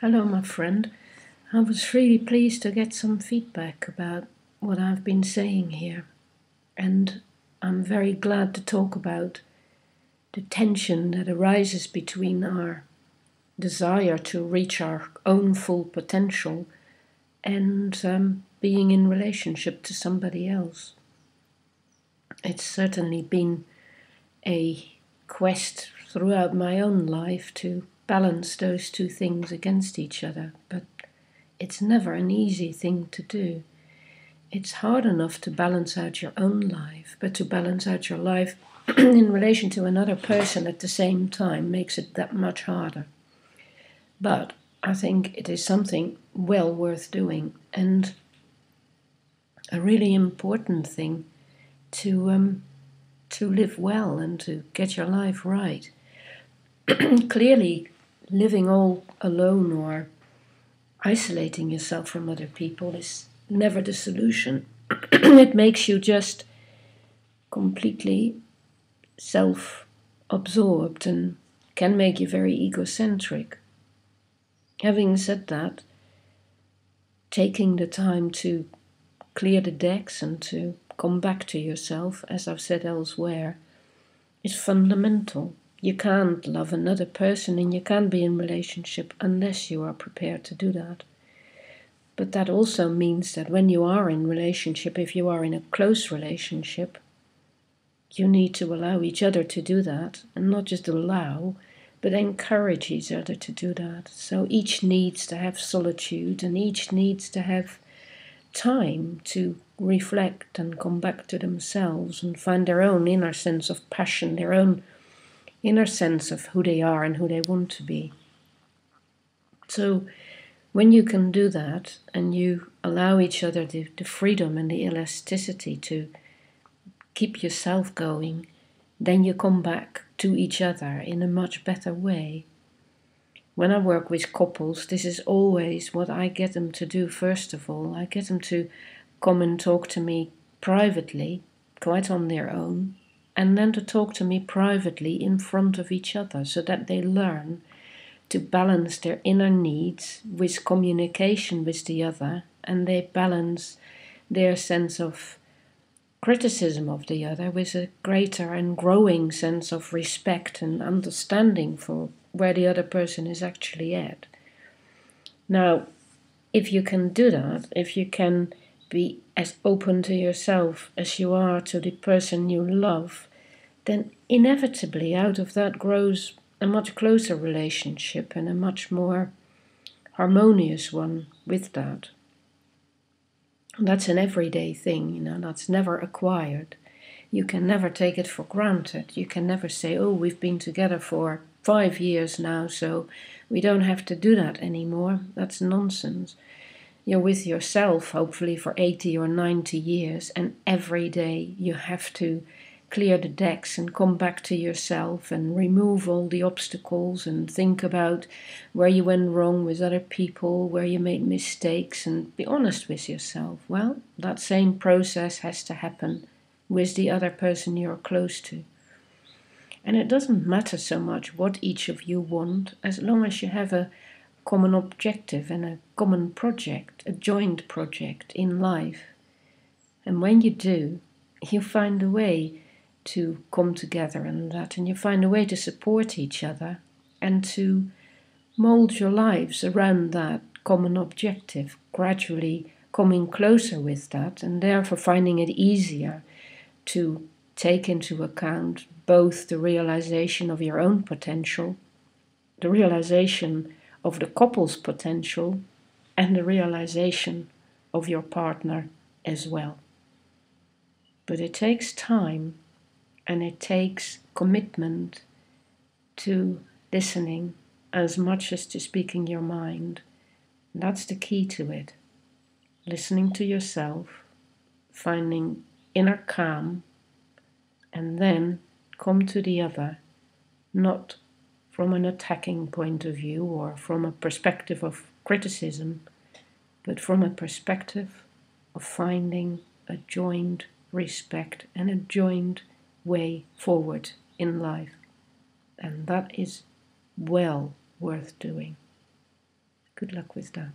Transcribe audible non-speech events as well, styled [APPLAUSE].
Hello, my friend. I was really pleased to get some feedback about what I've been saying here, and I'm very glad to talk about the tension that arises between our desire to reach our own full potential and um, being in relationship to somebody else. It's certainly been a quest throughout my own life to balance those two things against each other, but it's never an easy thing to do. It's hard enough to balance out your own life, but to balance out your life [CLEARS THROAT] in relation to another person at the same time makes it that much harder. But I think it is something well worth doing and a really important thing to um, to live well and to get your life right. [CLEARS THROAT] Clearly, living all alone or isolating yourself from other people is never the solution. [CLEARS THROAT] it makes you just completely self absorbed and can make you very egocentric. Having said that, taking the time to clear the decks and to come back to yourself, as I've said elsewhere, is fundamental. You can't love another person and you can't be in relationship unless you are prepared to do that. But that also means that when you are in relationship, if you are in a close relationship, you need to allow each other to do that and not just allow, but encourage each other to do that. So each needs to have solitude and each needs to have time to reflect and come back to themselves and find their own inner sense of passion, their own inner sense of who they are and who they want to be. So, when you can do that and you allow each other the, the freedom and the elasticity to keep yourself going, then you come back to each other in a much better way. When I work with couples, this is always what I get them to do first of all. I get them to come and talk to me privately, quite on their own, and then to talk to me privately in front of each other so that they learn to balance their inner needs with communication with the other and they balance their sense of criticism of the other with a greater and growing sense of respect and understanding for where the other person is actually at. Now, if you can do that, if you can be as open to yourself as you are to the person you love, then inevitably out of that grows a much closer relationship and a much more harmonious one with that. That's an everyday thing, you know, that's never acquired. You can never take it for granted. You can never say, oh, we've been together for five years now, so we don't have to do that anymore. That's nonsense you're with yourself, hopefully for 80 or 90 years, and every day you have to clear the decks and come back to yourself and remove all the obstacles and think about where you went wrong with other people, where you made mistakes, and be honest with yourself. Well, that same process has to happen with the other person you're close to. And it doesn't matter so much what each of you want, as long as you have a common objective and a common project, a joint project in life. And when you do, you find a way to come together and that, and you find a way to support each other and to mold your lives around that common objective, gradually coming closer with that, and therefore finding it easier to take into account both the realization of your own potential, the realization of the couple's potential and the realization of your partner as well. But it takes time and it takes commitment to listening as much as to speaking your mind. That's the key to it. Listening to yourself, finding inner calm, and then come to the other, not from an attacking point of view or from a perspective of criticism, but from a perspective of finding a joined respect and a joined way forward in life. And that is well worth doing. Good luck with that.